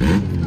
Mm-hmm.